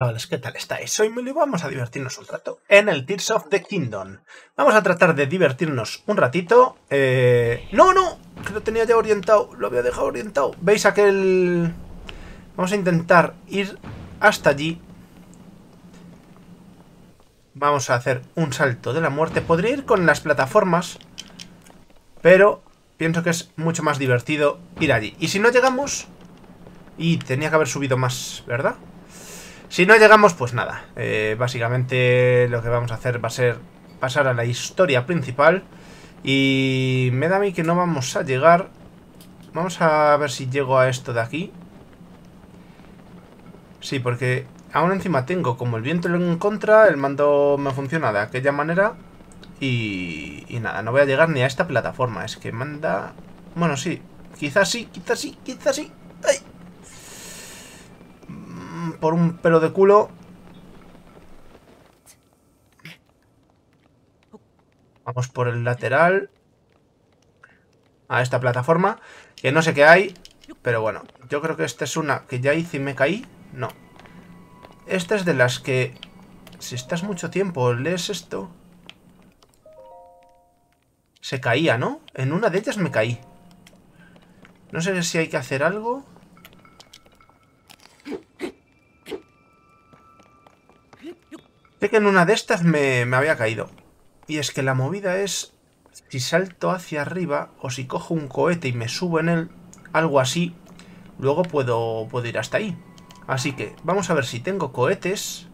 Chavales, ¿qué tal estáis? Soy Milo y vamos a divertirnos un rato en el Tears of the Kingdom. Vamos a tratar de divertirnos un ratito. Eh... ¡No, no! Que lo tenía ya orientado, lo había dejado orientado. ¿Veis aquel...? Vamos a intentar ir hasta allí. Vamos a hacer un salto de la muerte. Podría ir con las plataformas, pero pienso que es mucho más divertido ir allí. Y si no llegamos... Y tenía que haber subido más, ¿verdad? Si no llegamos, pues nada. Eh, básicamente lo que vamos a hacer va a ser pasar a la historia principal. Y me da a mí que no vamos a llegar. Vamos a ver si llego a esto de aquí. Sí, porque aún encima tengo como el viento en contra, el mando me funciona de aquella manera. Y, y nada, no voy a llegar ni a esta plataforma. Es que manda... Bueno, sí. Quizás sí, quizás sí, quizás sí. Por un pelo de culo. Vamos por el lateral. A esta plataforma. Que no sé qué hay. Pero bueno, yo creo que esta es una que ya hice y me caí. No. Esta es de las que... Si estás mucho tiempo, lees esto... Se caía, ¿no? En una de ellas me caí. No sé si hay que hacer algo... Sé que en una de estas me, había caído. Y es que la movida es... Si salto hacia arriba o si cojo un cohete y me subo en él, algo así, luego puedo, puedo ir hasta ahí. Así que vamos a ver si tengo cohetes.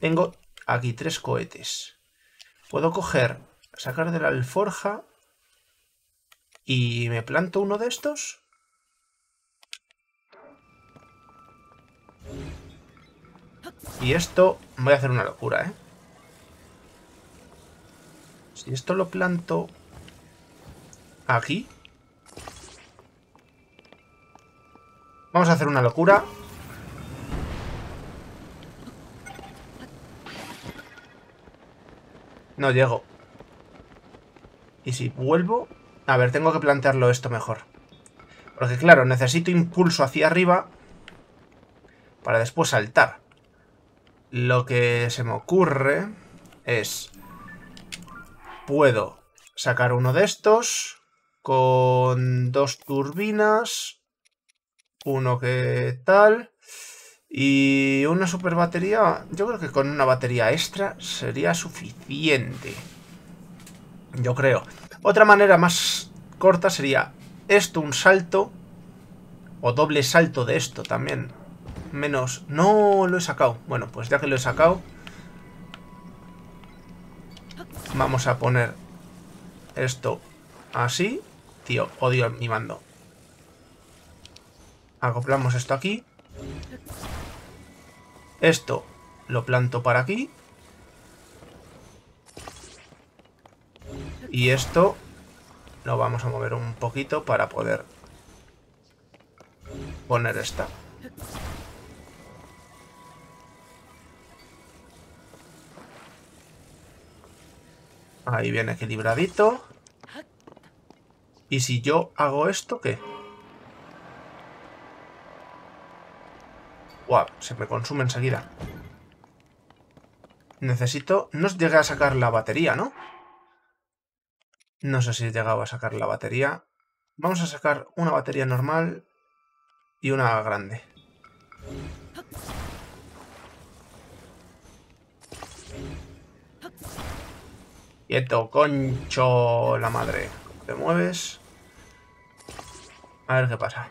Tengo aquí tres cohetes. Puedo coger, sacar de la alforja y me planto uno de estos. Y esto... Voy a hacer una locura, ¿eh? Si esto lo planto... Aquí... Vamos a hacer una locura. No llego. Y si vuelvo... A ver, tengo que plantearlo esto mejor. Porque claro, necesito impulso hacia arriba para después saltar. Lo que se me ocurre es... Puedo sacar uno de estos con dos turbinas, uno que tal, y una super batería. Yo creo que con una batería extra sería suficiente. Yo creo. Otra manera más corta sería esto, un salto, o doble salto de esto también menos... No lo he sacado. Bueno, pues ya que lo he sacado... Vamos a poner esto así. Tío, odio mi mando. Acoplamos esto aquí. Esto lo planto para aquí. Y esto lo vamos a mover un poquito para poder poner esta. Ahí viene equilibradito. ¿Y si yo hago esto, qué? Guau, se me consume enseguida. Necesito... No llegué a sacar la batería, ¿no? No sé si he llegado a sacar la batería. Vamos a sacar una batería normal y una grande. Quieto, concho la madre. Te mueves. A ver qué pasa.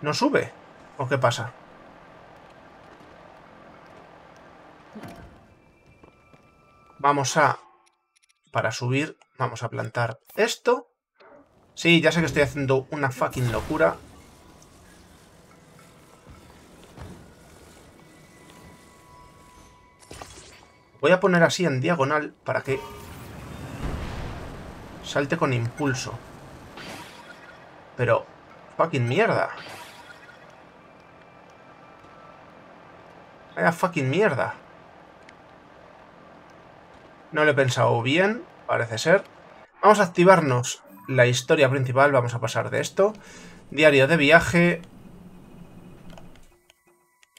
¿No sube? ¿O qué pasa? Vamos a... Para subir, vamos a plantar esto. Sí, ya sé que estoy haciendo una fucking locura. Voy a poner así en diagonal para que salte con impulso. Pero, fucking mierda. Vaya fucking mierda. No lo he pensado bien, parece ser. Vamos a activarnos la historia principal, vamos a pasar de esto. Diario de viaje.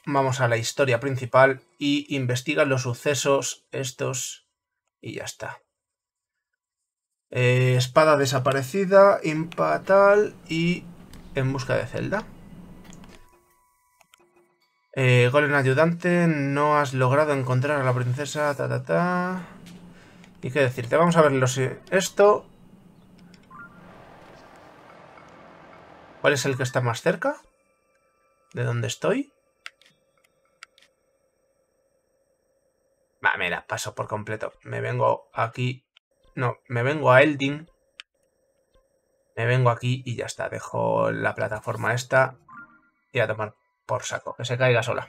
Vamos a la historia principal y investiga los sucesos estos y ya está. Eh, espada desaparecida, impatal y en busca de Zelda. Eh, Golem ayudante, no has logrado encontrar a la princesa, ta ta ta. ¿Y qué decirte? Vamos a ver los, esto. ¿Cuál es el que está más cerca? ¿De dónde estoy? Mira, paso por completo. Me vengo aquí. No, me vengo a Eldin. Me vengo aquí y ya está. Dejo la plataforma esta y a tomar por saco. Que se caiga sola.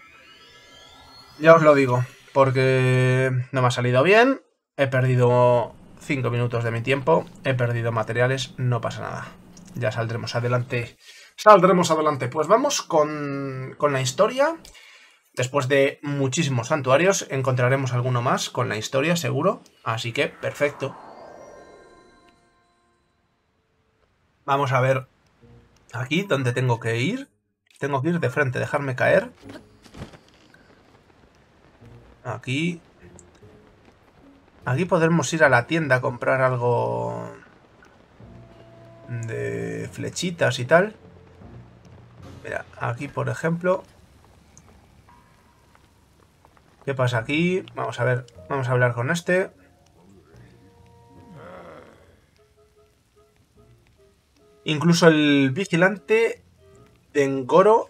Ya os lo digo. Porque no me ha salido bien. He perdido 5 minutos de mi tiempo. He perdido materiales. No pasa nada. Ya saldremos adelante. Saldremos adelante. Pues vamos con, con la historia. Después de muchísimos santuarios, encontraremos alguno más con la historia, seguro. Así que, perfecto. Vamos a ver aquí dónde tengo que ir. Tengo que ir de frente, dejarme caer. Aquí. Aquí podremos ir a la tienda a comprar algo de flechitas y tal. Mira, aquí por ejemplo ¿Qué pasa aquí? Vamos a ver, vamos a hablar con este. Incluso el vigilante de Engoro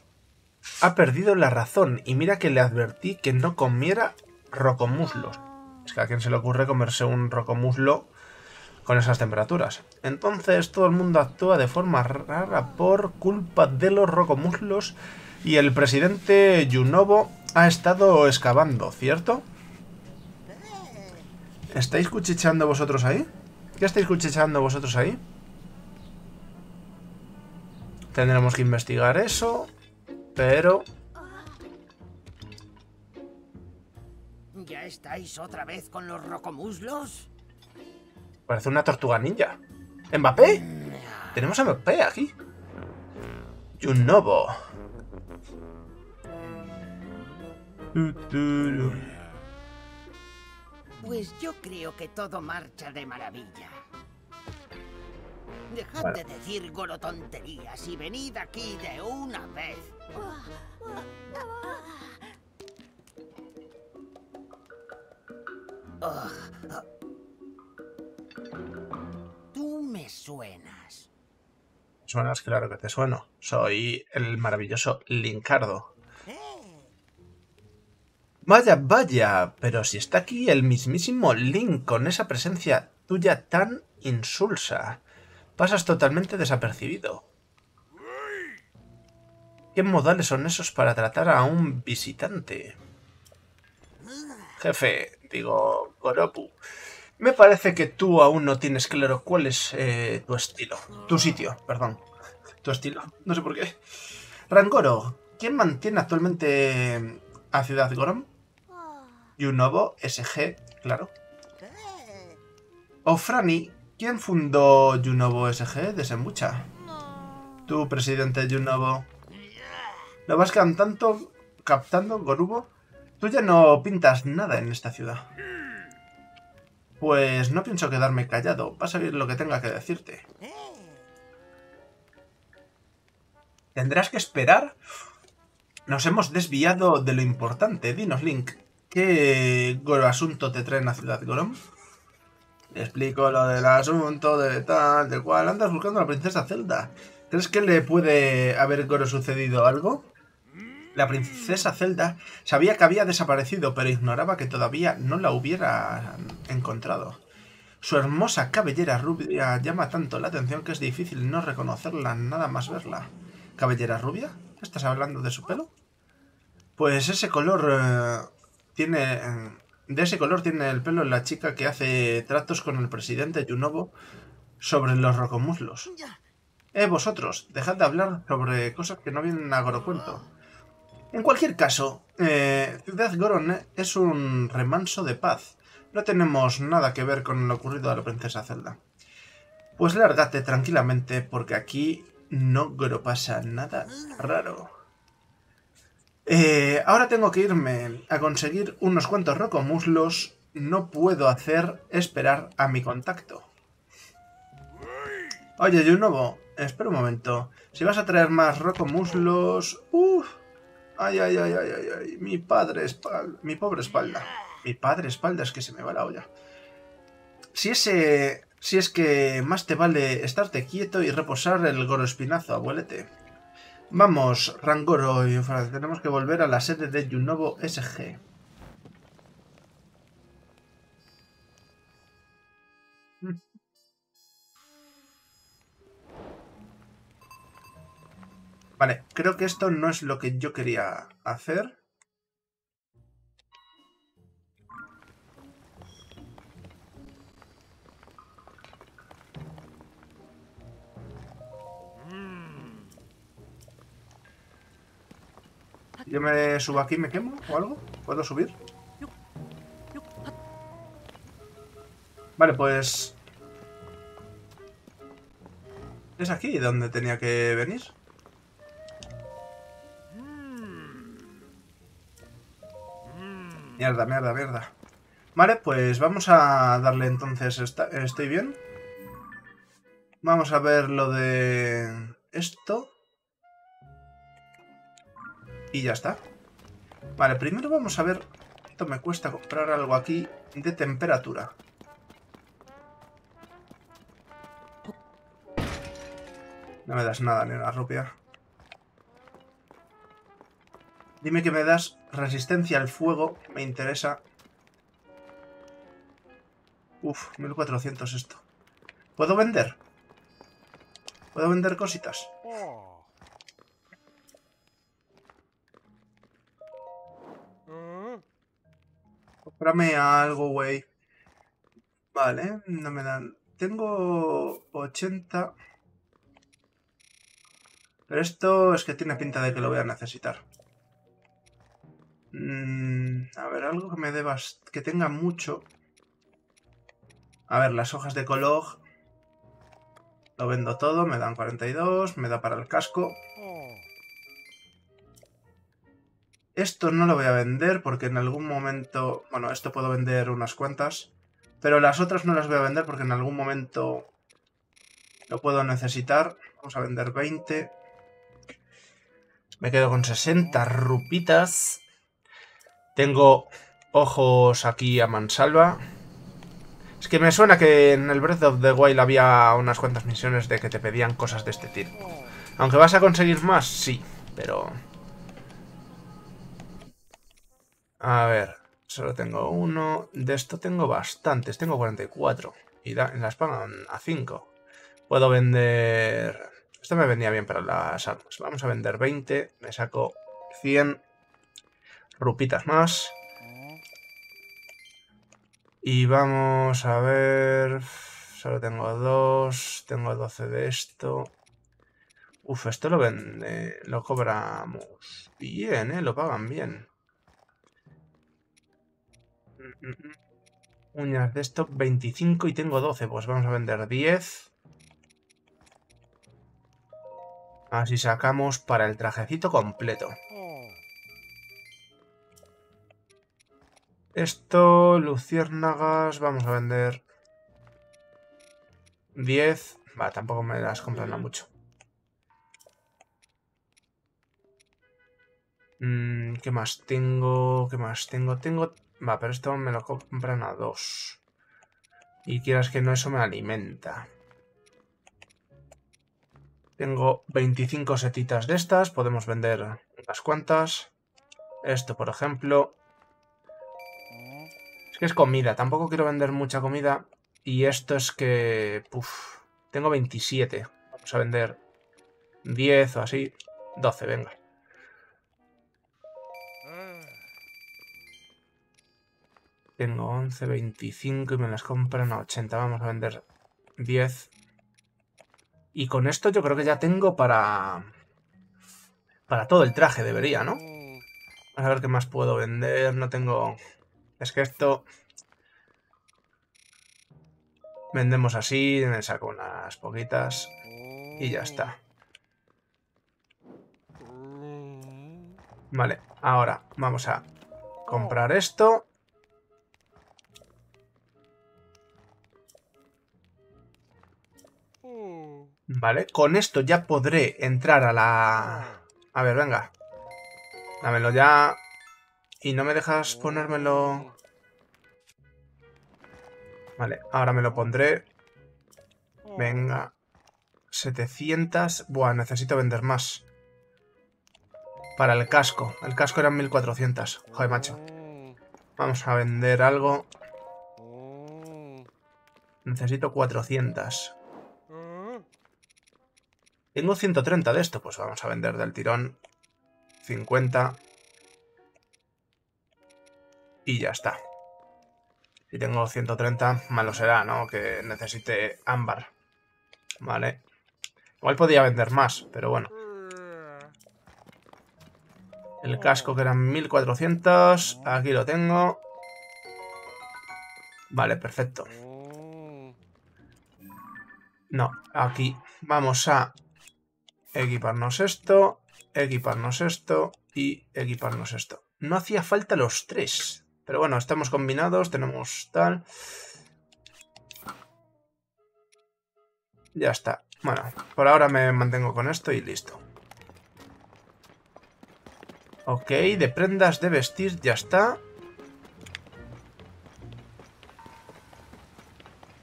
ha perdido la razón. Y mira que le advertí que no comiera rocomuslos. Es que a quien se le ocurre comerse un rocomuslo con esas temperaturas. Entonces todo el mundo actúa de forma rara por culpa de los rocomuslos y el presidente Yunobo ha estado excavando, ¿cierto? ¿Estáis cuchicheando vosotros ahí? ¿Qué estáis cuchicheando vosotros ahí? Tendremos que investigar eso, pero... ¿Ya estáis otra vez con los rocomuslos? Parece una tortuga ninja. ¿Mbappé? Tenemos a Mbappé aquí. Junobo. Pues yo creo que todo marcha de maravilla. Dejad de decir gorotonterías y venid aquí de una vez. Tú me suenas. Suenas, claro que te sueno. Soy el maravilloso Linkardo. Vaya, vaya, pero si está aquí el mismísimo Link con esa presencia tuya tan insulsa. Pasas totalmente desapercibido. ¿Qué modales son esos para tratar a un visitante? Jefe, digo, Goropu, me parece que tú aún no tienes claro cuál es eh, tu estilo. Tu sitio, perdón. Tu estilo, no sé por qué. Rangoro, ¿quién mantiene actualmente a Ciudad Gorom? Yunobo SG, claro. O Franny, ¿quién fundó Yunobo SG? Desembucha. Tú, presidente Yunobo. ¿Lo vas cantando, captando, Gorubo? Tú ya no pintas nada en esta ciudad. Pues no pienso quedarme callado. Vas a oír lo que tenga que decirte. Tendrás que esperar. Nos hemos desviado de lo importante. Dinos, Link. ¿Qué asunto te trae en la ciudad, Gorom? Explico lo del asunto, de tal, de cual. Andas buscando a la princesa Zelda. ¿Crees que le puede haber Goro sucedido algo? La princesa Zelda sabía que había desaparecido, pero ignoraba que todavía no la hubiera encontrado. Su hermosa cabellera rubia llama tanto la atención que es difícil no reconocerla nada más verla. ¿Cabellera rubia? ¿Estás hablando de su pelo? Pues ese color eh, tiene... De ese color tiene el pelo la chica que hace tratos con el presidente Junobo sobre los rocomuslos. Eh, vosotros, dejad de hablar sobre cosas que no vienen a Gorocuento. En cualquier caso, eh, Ciudad Goron es un remanso de paz. No tenemos nada que ver con lo ocurrido a la princesa Zelda. Pues lárgate tranquilamente porque aquí no pasa nada raro. Eh, ahora tengo que irme a conseguir unos cuantos rocomuslos. No puedo hacer esperar a mi contacto. Oye, Junobo, espera un momento. Si vas a traer más rocomuslos... Uf. Ay, ay, ay, ay, ay, ay. Mi padre espalda. Mi pobre espalda. Mi padre espalda es que se me va la olla. Si ese... Si es que más te vale estarte quieto y reposar el goro espinazo, abuelete. Vamos, Rangoro y tenemos que volver a la sede de Junobo SG. Vale, creo que esto no es lo que yo quería hacer. Yo me subo aquí, me quemo o algo. ¿Puedo subir? Vale, pues... Es aquí donde tenía que venir. Mierda, mierda, mierda. Vale, pues vamos a darle entonces... ¿Estoy bien? Vamos a ver lo de... Esto. Y ya está. Vale, primero vamos a ver... Esto me cuesta comprar algo aquí de temperatura. No me das nada, ni una rupia. Dime que me das resistencia al fuego. Me interesa. Uf, 1400 esto. ¿Puedo vender? ¿Puedo vender cositas? Cómprame algo, güey. Vale, no me dan... Tengo 80... Pero esto es que tiene pinta de que lo voy a necesitar. Mm, a ver, algo que me dé que tenga mucho. A ver, las hojas de color. Lo vendo todo, me dan 42, me da para el casco. Esto no lo voy a vender porque en algún momento... Bueno, esto puedo vender unas cuantas. Pero las otras no las voy a vender porque en algún momento lo puedo necesitar. Vamos a vender 20. Me quedo con 60 rupitas. Tengo ojos aquí a mansalva. Es que me suena que en el Breath of the Wild había unas cuantas misiones de que te pedían cosas de este tipo. Aunque vas a conseguir más, sí, pero... A ver, solo tengo uno. De esto tengo bastantes, tengo 44. Y las pagan a 5. Puedo vender... Esto me venía bien para las armas. Vamos a vender 20, me saco 100 rupitas más. Y vamos a ver... Solo tengo dos, tengo 12 de esto. Uf, esto lo vende, lo cobramos bien, ¿eh? Lo pagan bien. Uñas de esto, 25 y tengo 12. Pues vamos a vender 10. Así sacamos para el trajecito completo. Esto, luciérnagas, vamos a vender 10. Va, tampoco me las compran mucho. Mm, ¿Qué más tengo? ¿Qué más tengo? Tengo... Va, pero esto me lo compran a 2. Y quieras que no, eso me alimenta. Tengo 25 setitas de estas. Podemos vender unas cuantas. Esto, por ejemplo. Es que es comida, tampoco quiero vender mucha comida. Y esto es que... Puf, tengo 27. Vamos a vender 10 o así. 12, venga. Tengo 11, 25 y me las compran a 80. Vamos a vender 10. Y con esto yo creo que ya tengo para... Para todo el traje debería, ¿no? Vamos a ver qué más puedo vender. No tengo... Es que esto... Vendemos así, me saco unas poquitas y ya está. Vale, ahora vamos a comprar esto. Vale, con esto ya podré entrar a la... A ver, venga. Dámelo ya. Y no me dejas ponérmelo... Vale, ahora me lo pondré. Venga. 700. Buah, necesito vender más. Para el casco. El casco eran 1400. Joder, macho. Vamos a vender algo. Necesito 400. Tengo 130 de esto. Pues vamos a vender del tirón 50. Y ya está. Si tengo 130, malo será, ¿no? Que necesite ámbar. Vale. Igual podía vender más, pero bueno. El casco que eran 1400. Aquí lo tengo. Vale, perfecto. No, aquí vamos a equiparnos esto, equiparnos esto y equiparnos esto. No hacía falta los tres. Pero bueno, estamos combinados, tenemos tal... Ya está. Bueno, por ahora me mantengo con esto y listo. Ok, de prendas de vestir ya está.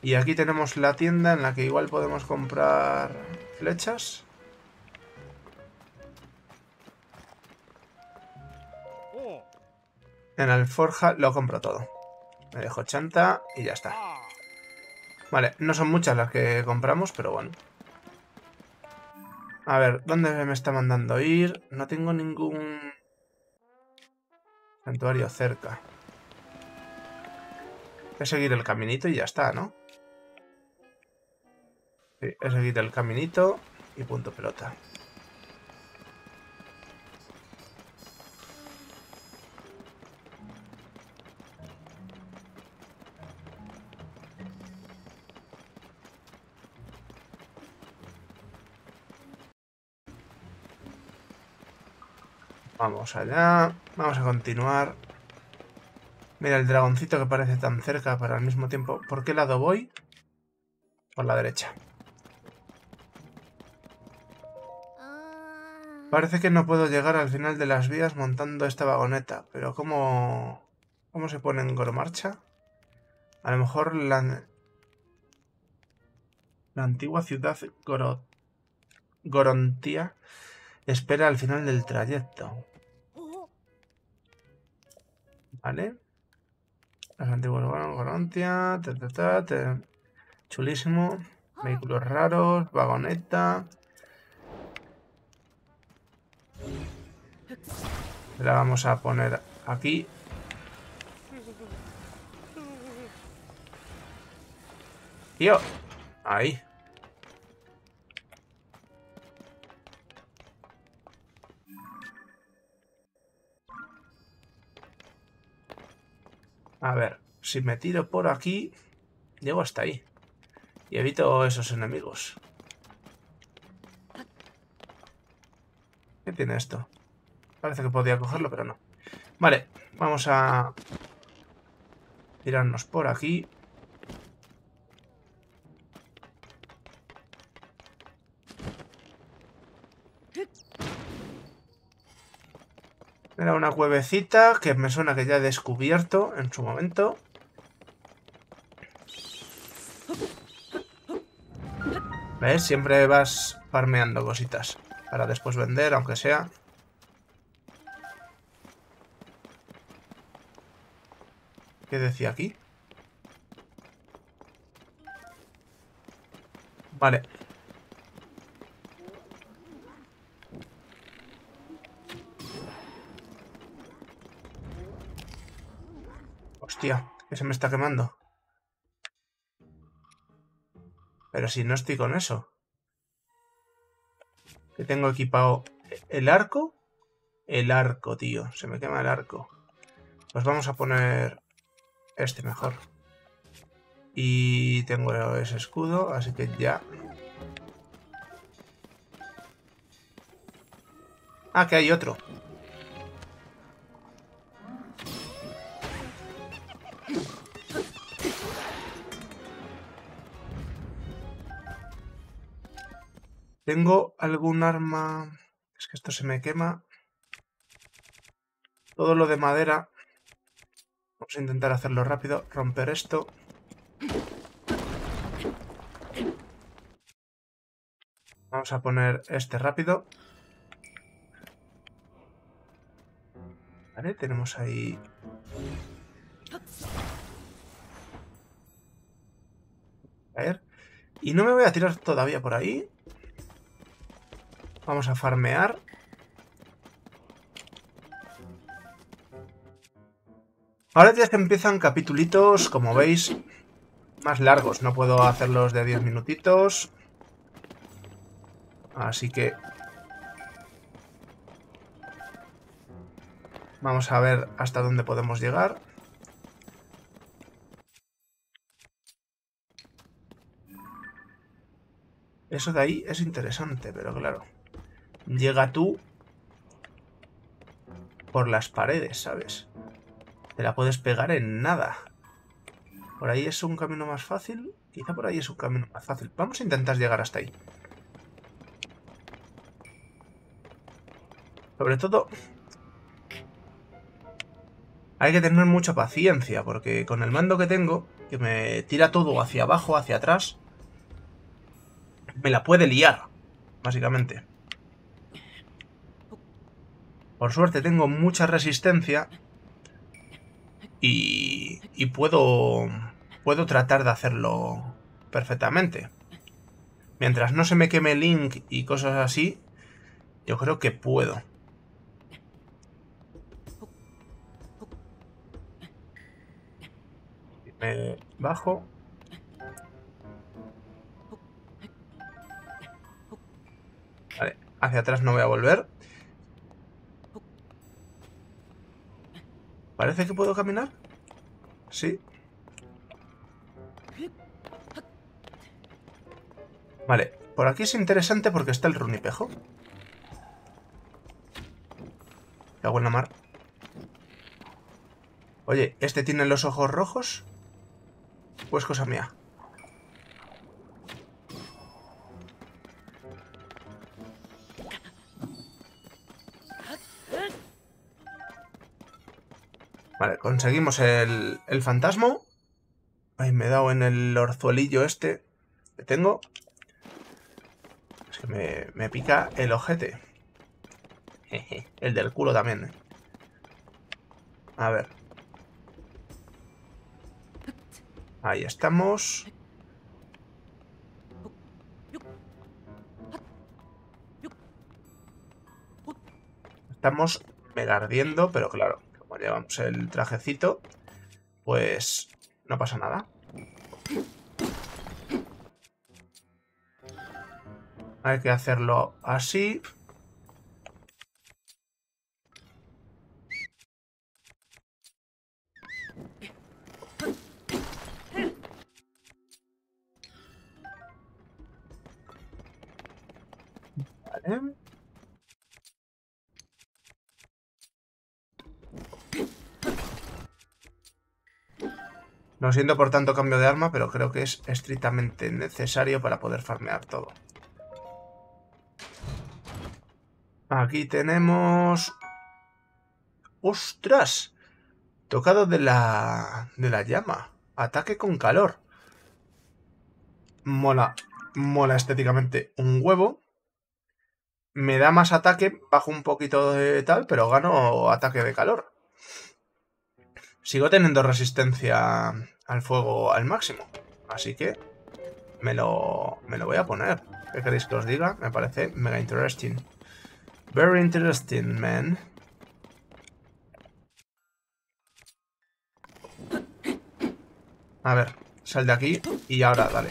Y aquí tenemos la tienda en la que igual podemos comprar flechas. En Alforja lo compro todo. Me dejo 80 y ya está. Vale, no son muchas las que compramos, pero bueno. A ver, ¿dónde me está mandando ir? No tengo ningún santuario cerca. Es seguir el caminito y ya está, ¿no? Sí, es seguir el caminito y punto pelota. Vamos allá. Vamos a continuar. Mira el dragoncito que parece tan cerca, pero al mismo tiempo... ¿Por qué lado voy? Por la derecha. Parece que no puedo llegar al final de las vías montando esta vagoneta. Pero ¿cómo... ¿Cómo se pone en marcha? A lo mejor la... La antigua ciudad Gorontía espera al final del trayecto. ¿Vale? Las antiguas Gorontia, chulísimo. Vehículos raros, vagoneta. La vamos a poner aquí. Tío, ahí. A ver, si me tiro por aquí, llego hasta ahí. Y evito esos enemigos. ¿Qué tiene esto? Parece que podía cogerlo, pero no. Vale, vamos a tirarnos por aquí. Era una cuevecita que me suena que ya he descubierto en su momento. ¿Ves? Siempre vas farmeando cositas. Para después vender, aunque sea. ¿Qué decía aquí? Vale. Hostia, que se me está quemando. Pero si no estoy con eso. Que tengo equipado el arco. El arco, tío. Se me quema el arco. Pues vamos a poner este mejor. Y tengo ese escudo, así que ya. Ah, que hay otro. ¿Tengo algún arma? Es que esto se me quema. Todo lo de madera. Vamos a intentar hacerlo rápido. Romper esto. Vamos a poner este rápido. Vale, tenemos ahí... A ver. Y no me voy a tirar todavía por ahí. Vamos a farmear. Ahora ya se empiezan capitulitos, como veis, más largos. No puedo hacerlos de 10 minutitos. Así que... Vamos a ver hasta dónde podemos llegar. Eso de ahí es interesante, pero claro. Llega tú por las paredes, ¿sabes? Te la puedes pegar en nada. Por ahí es un camino más fácil. Quizá por ahí es un camino más fácil. Vamos a intentar llegar hasta ahí. Sobre todo... Hay que tener mucha paciencia, porque con el mando que tengo, que me tira todo hacia abajo, hacia atrás, me la puede liar, básicamente. Por suerte tengo mucha resistencia y, y puedo, puedo tratar de hacerlo perfectamente. Mientras no se me queme Link y cosas así, yo creo que puedo. Me bajo. Vale, hacia atrás no voy a volver. ¿Parece que puedo caminar? Sí. Vale, por aquí es interesante porque está el runipejo. En la mar. Oye, ¿este tiene los ojos rojos? Pues cosa mía. Conseguimos el, el fantasma. Ahí me he dado en el orzuelillo este que tengo. Es que me, me pica el ojete. el del culo también. ¿eh? A ver. Ahí estamos. Estamos mega ardiendo, pero claro, llevamos el trajecito, pues no pasa nada. Hay que hacerlo así. Lo siento por tanto cambio de arma, pero creo que es estrictamente necesario para poder farmear todo. Aquí tenemos... ¡Ostras! Tocado de la... de la llama. Ataque con calor. Mola. Mola estéticamente un huevo. Me da más ataque, bajo un poquito de tal, pero gano ataque de calor. Sigo teniendo resistencia al fuego al máximo. Así que me lo, me lo voy a poner. ¿Qué queréis que os diga? Me parece mega interesting. Very interesting, man. A ver, sal de aquí y ahora dale.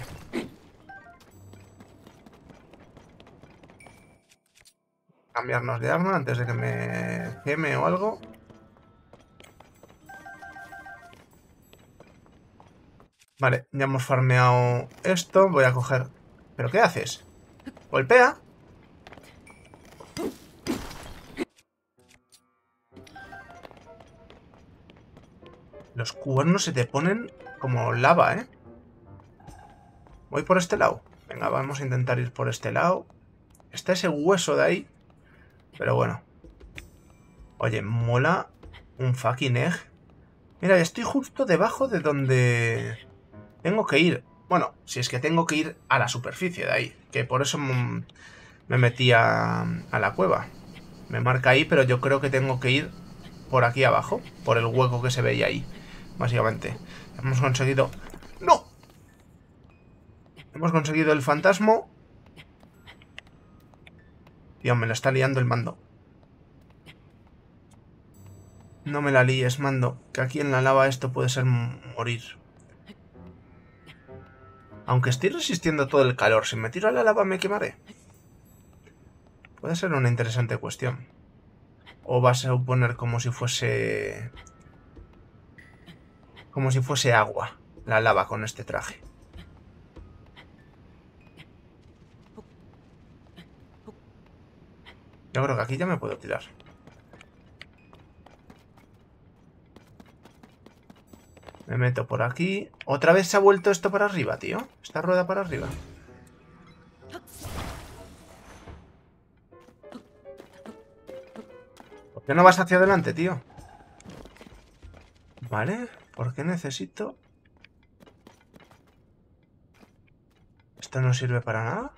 Cambiarnos de arma antes de que me queme o algo. Vale, ya hemos farmeado esto. Voy a coger... ¿Pero qué haces? Golpea. Los cuernos se te ponen como lava, ¿eh? Voy por este lado. Venga, vamos a intentar ir por este lado. Está ese hueso de ahí. Pero bueno. Oye, mola un fucking egg. Mira, estoy justo debajo de donde tengo que ir. Bueno, si es que tengo que ir a la superficie de ahí. Que por eso me metí a, a la cueva. Me marca ahí, pero yo creo que tengo que ir por aquí abajo. Por el hueco que se veía ahí. Básicamente. Hemos conseguido... ¡No! Hemos conseguido el fantasma. Dios, me la está liando el mando. No me la líes, mando. Que aquí en la lava esto puede ser morir. Aunque estoy resistiendo todo el calor, si me tiro a la lava me quemaré. Puede ser una interesante cuestión. O vas a suponer como si fuese... Como si fuese agua la lava con este traje. Yo creo que aquí ya me puedo tirar. Me meto por aquí. ¿Otra vez se ha vuelto esto para arriba, tío? Esta rueda para arriba. ¿Por qué no vas hacia adelante, tío? Vale. ¿Por qué necesito...? ¿Esto no sirve para nada?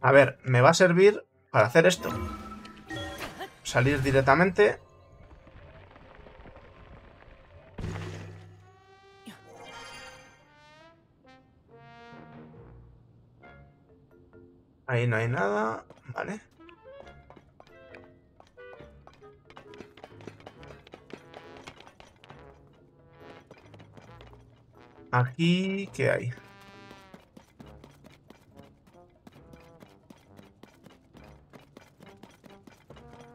A ver, me va a servir para hacer esto. Salir directamente. Ahí no hay nada. Vale. Aquí, ¿qué hay?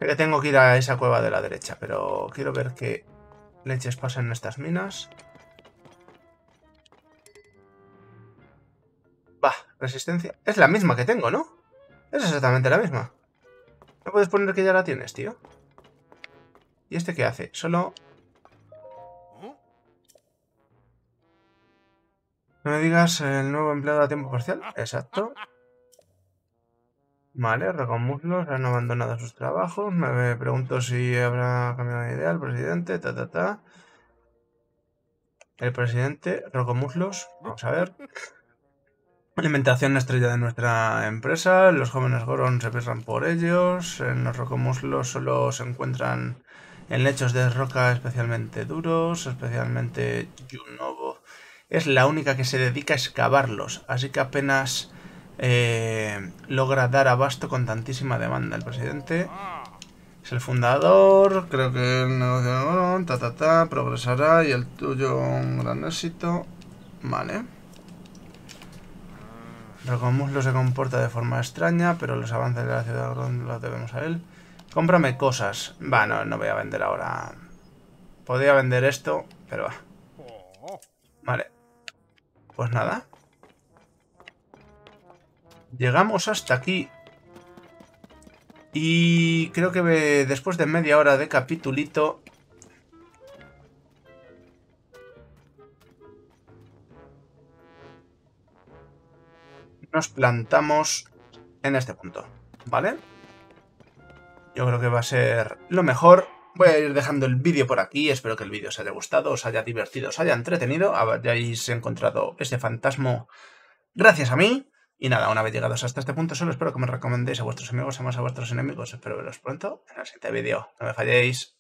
Que tengo que ir a esa cueva de la derecha, pero quiero ver qué leches pasan en estas minas. Va, resistencia. Es la misma que tengo, ¿no? Es exactamente la misma. No puedes poner que ya la tienes, tío. ¿Y este qué hace? Solo... No me digas el nuevo empleado a tiempo parcial. Exacto. Vale, Rocomuslos han abandonado sus trabajos. Me pregunto si habrá cambiado de idea el presidente. Ta, ta, ta. El presidente, Rocomuslos. Vamos a ver. Alimentación estrella de nuestra empresa. Los jóvenes Goron se pesan por ellos. En los Rocomuslos solo se encuentran en lechos de roca especialmente duros, especialmente Junovo. Es la única que se dedica a excavarlos, así que apenas eh, logra dar abasto con tantísima demanda. El presidente es el fundador, creo que el negocio ta, ta, progresará y el tuyo un gran éxito. Vale. Rocomuslo se comporta de forma extraña, pero los avances de la ciudad los debemos a él. Cómprame cosas. Va, no, no voy a vender ahora. Podría vender esto, pero va. Vale. Pues nada. Llegamos hasta aquí. Y creo que después de media hora de capitulito... Nos plantamos en este punto, ¿vale? Yo creo que va a ser lo mejor. Voy a ir dejando el vídeo por aquí. Espero que el vídeo os haya gustado, os haya divertido, os haya entretenido. Hayáis encontrado ese fantasma gracias a mí. Y nada, una vez llegados hasta este punto, solo espero que me recomendéis a vuestros amigos, más a vuestros enemigos. Espero veros pronto en el siguiente vídeo. No me falléis.